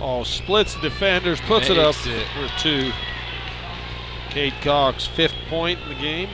Oh, splits the defenders, puts it up it. for two. Kate Cox, fifth point in the game.